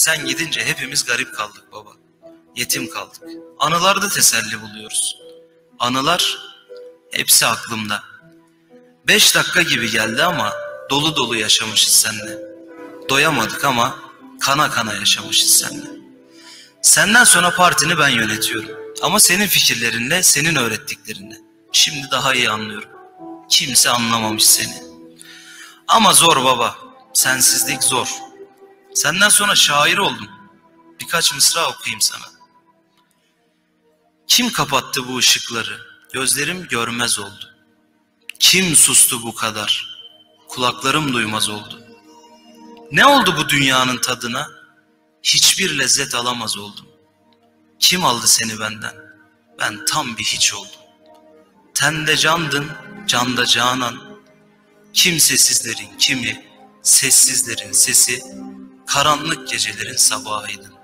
Sen gidince hepimiz garip kaldık baba. Yetim kaldık. Anılarda teselli buluyoruz. Anılar hepsi aklımda. Beş dakika gibi geldi ama dolu dolu yaşamışız seninle. Doyamadık ama kana kana yaşamışız seninle. Senden sonra partini ben yönetiyorum. Ama senin fikirlerinle, senin öğrettiklerinle. Şimdi daha iyi anlıyorum. Kimse anlamamış seni. Ama zor baba. Sensizlik zor. Senden sonra şair oldum. Birkaç mısra okuyayım sana. Kim kapattı bu ışıkları? Gözlerim görmez oldu. Kim sustu bu kadar? Kulaklarım duymaz oldu. Ne oldu bu dünyanın tadına? Hiçbir lezzet alamaz oldum. Kim aldı seni benden? Ben tam bir hiç oldum. Tende candın, canda canan. Kimsesizlerin kimi, sessizlerin sesi, karanlık gecelerin sabahıydın.